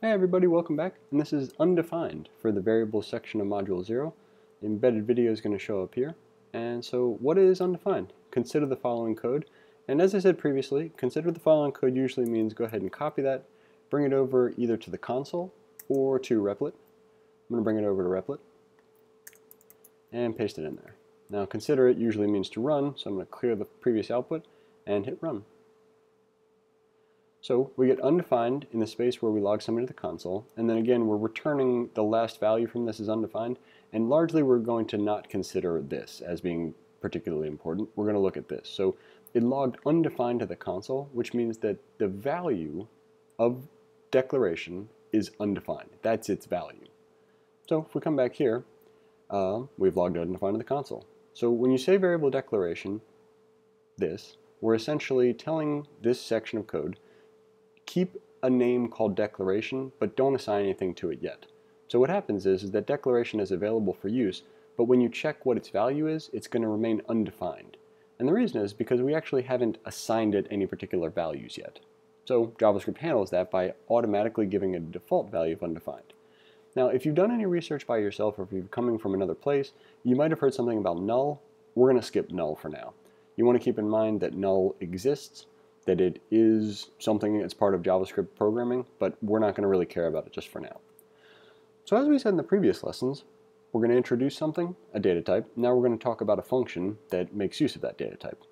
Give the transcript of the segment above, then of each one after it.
Hey everybody, welcome back. And this is undefined for the variables section of Module 0. The embedded video is going to show up here. And so what is undefined? Consider the following code. And as I said previously, consider the following code usually means go ahead and copy that, bring it over either to the console or to Replit. I'm going to bring it over to Replit and paste it in there. Now consider it usually means to run, so I'm going to clear the previous output and hit run. So we get undefined in the space where we log something to the console, and then again we're returning the last value from this as undefined, and largely we're going to not consider this as being particularly important. We're going to look at this. So it logged undefined to the console, which means that the value of declaration is undefined. That's its value. So if we come back here, uh, we've logged undefined to the console. So when you say variable declaration, this, we're essentially telling this section of code, keep a name called declaration, but don't assign anything to it yet. So what happens is, is that declaration is available for use, but when you check what its value is, it's going to remain undefined. And the reason is because we actually haven't assigned it any particular values yet. So JavaScript handles that by automatically giving it a default value of undefined. Now, if you've done any research by yourself or if you're coming from another place, you might have heard something about null. We're going to skip null for now. You want to keep in mind that null exists, that it is something that's part of JavaScript programming, but we're not going to really care about it just for now. So as we said in the previous lessons, we're going to introduce something, a data type. Now we're going to talk about a function that makes use of that data type.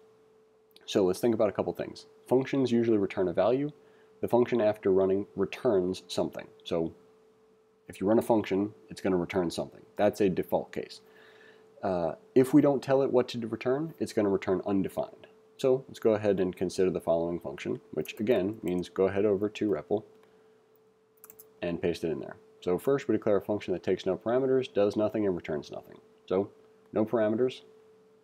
So let's think about a couple things. Functions usually return a value. The function after running returns something. So if you run a function, it's going to return something. That's a default case. Uh, if we don't tell it what to return, it's going to return undefined. So let's go ahead and consider the following function, which again means go ahead over to REPL and paste it in there. So first we declare a function that takes no parameters, does nothing, and returns nothing. So no parameters,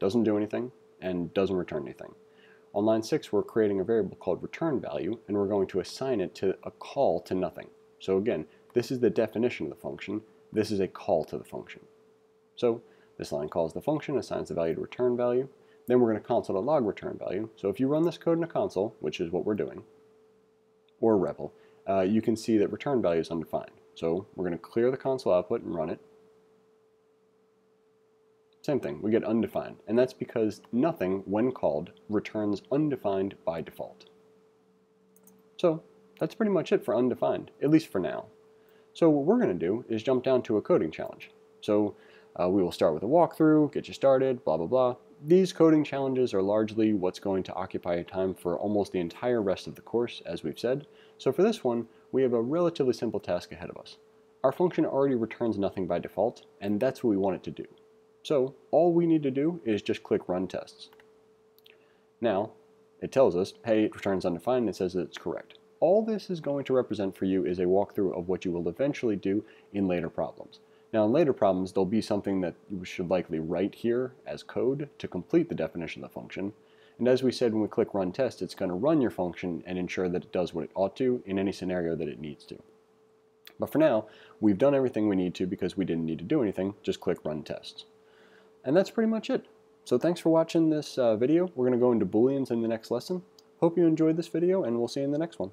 doesn't do anything, and doesn't return anything. On line 6 we're creating a variable called return value, and we're going to assign it to a call to nothing. So again, this is the definition of the function. This is a call to the function. So this line calls the function, assigns the value to return value. Then we're going to console.log return value. So if you run this code in a console, which is what we're doing, or REPL, uh, you can see that return value is undefined. So we're going to clear the console output and run it. Same thing, we get undefined. And that's because nothing, when called, returns undefined by default. So that's pretty much it for undefined, at least for now. So what we're going to do is jump down to a coding challenge. So uh, we will start with a walkthrough, get you started, blah, blah, blah. These coding challenges are largely what's going to occupy time for almost the entire rest of the course, as we've said. So for this one, we have a relatively simple task ahead of us. Our function already returns nothing by default, and that's what we want it to do. So all we need to do is just click Run Tests. Now, it tells us, hey, it returns undefined, and it says that it's correct all this is going to represent for you is a walkthrough of what you will eventually do in later problems. Now in later problems, there'll be something that you should likely write here as code to complete the definition of the function. And as we said when we click run test, it's going to run your function and ensure that it does what it ought to in any scenario that it needs to. But for now, we've done everything we need to because we didn't need to do anything, just click run test. And that's pretty much it. So thanks for watching this uh, video. We're going to go into booleans in the next lesson. Hope you enjoyed this video and we'll see you in the next one.